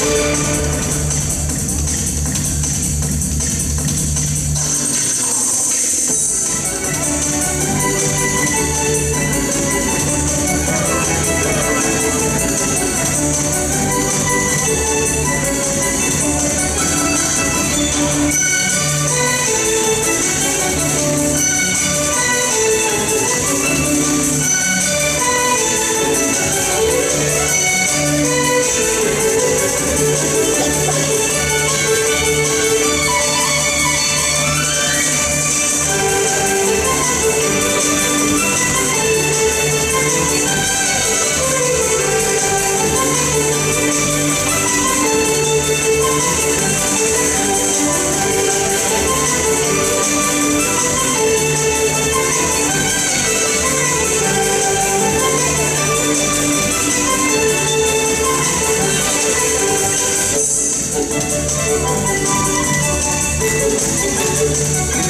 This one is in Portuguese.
Música Thank you.